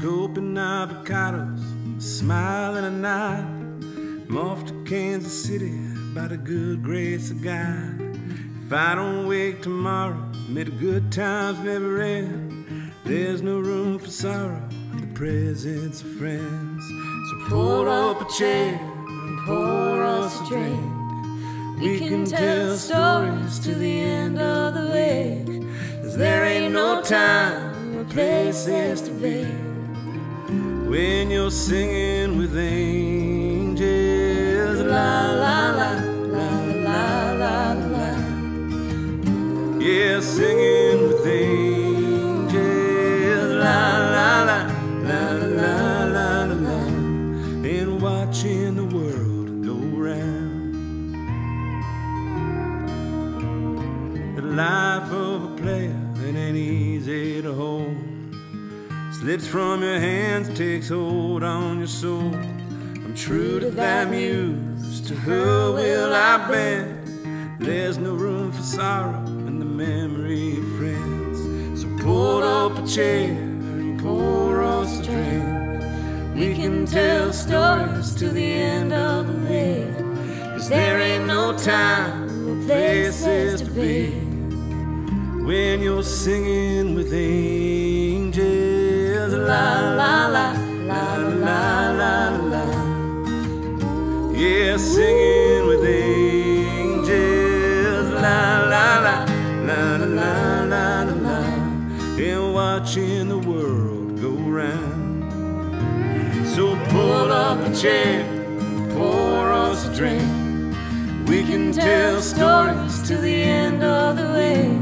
scoping avocados, and a nod. I'm off to Kansas City by the good grace of God. If I don't wake tomorrow, may the good times never end. There's no room for sorrow in the presence of friends. So pull up a chair and pour us a drink. We can tell stories to the end of the week. Cause there ain't no time or places to be. When you're singing with angels, la la la, la la la la. Yeah, singing with angels, la la la, la la la la la. And watching the world go round. The life of a player, it ain't easy to hold. Slips from your hands, takes hold on your soul. I'm true to that muse, to her will I bend. There's no room for sorrow in the memory of friends. So pull up a chair and pour us a drink. We can tell stories to the end of the week. Cause there ain't no time or places to be when you're singing with angels. Yeah, singing with angels. La la la, la la la la la la. And watching the world go round. So pull up a chair, pour us a drink. We can tell stories to the end of the way.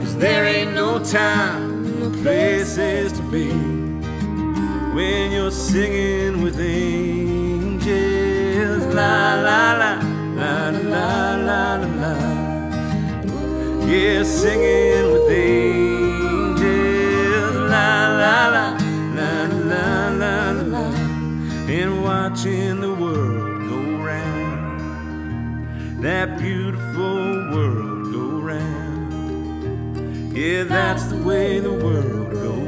Cause there ain't no time or places to be when you're singing with angels. La la la, la la la la la. Yeah, singing with angels. La la la, la la la la la. And watching the world go round. That beautiful world go round. Yeah, that's the way the world goes